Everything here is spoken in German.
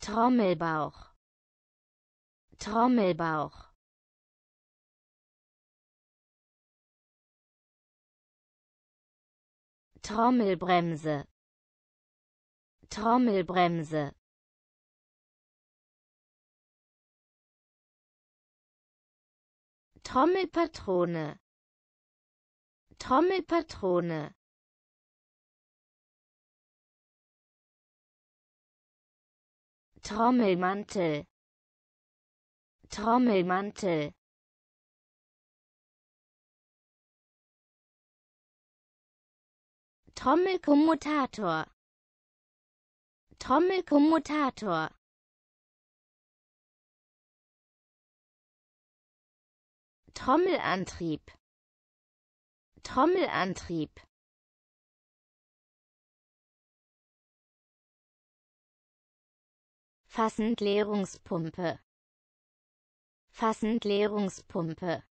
Trommelbauch. Trommelbauch. Trommelbremse. Trommelbremse. Trommelpatrone. Trommelpatrone Trommelmantel. Trommelmantel. Trommelkommutator. Trommelkommutator. Trommelantrieb. Trommelantrieb Fassendleerungspumpe Fassendleerungspumpe